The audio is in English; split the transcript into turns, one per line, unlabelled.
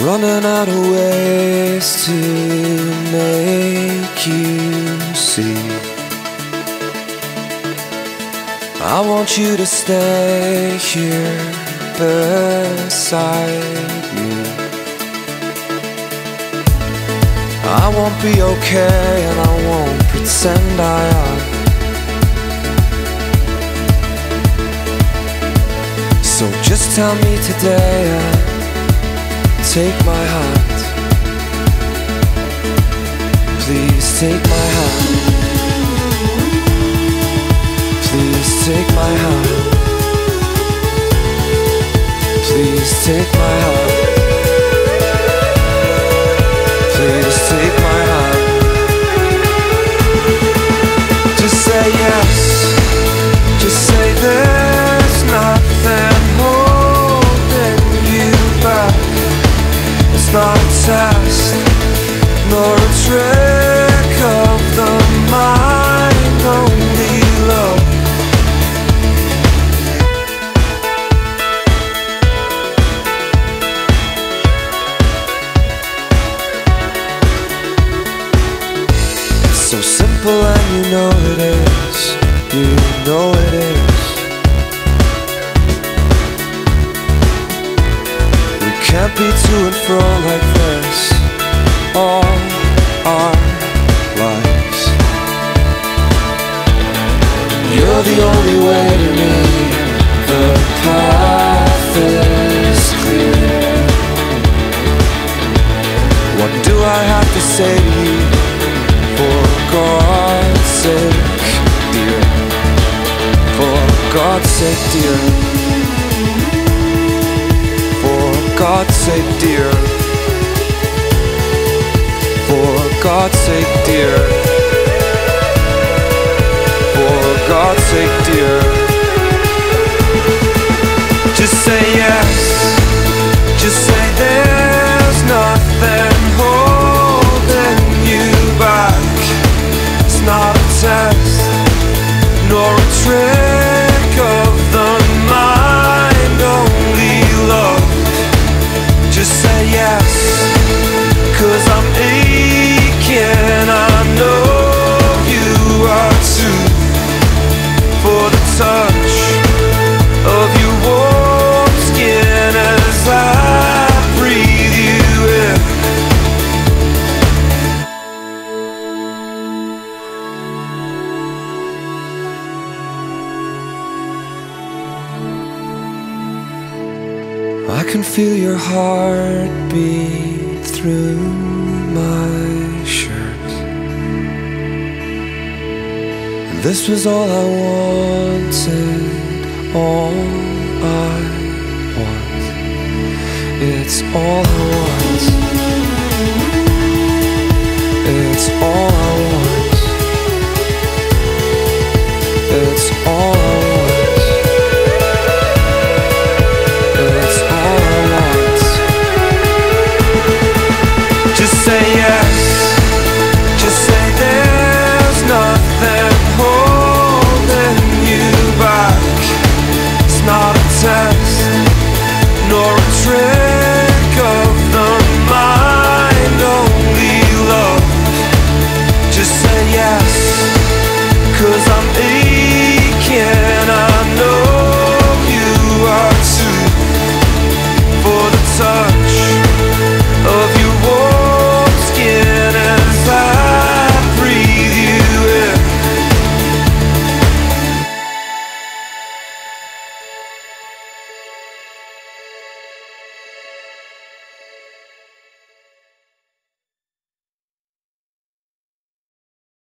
Running out of ways to make you see. I want you to stay here beside me. I won't be okay and I won't pretend I am. So just tell me today take my heart Please take my heart Please take my heart Please take my hand. You know it is. You know it is. We can't be to and fro like this God's sake, dear. For God's sake, dear. For God's sake, dear. For God's sake, dear. I breathe you in. I can feel your heartbeat through my shirt. And this was all I wanted, all I. It's all want. It's all